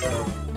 Bye.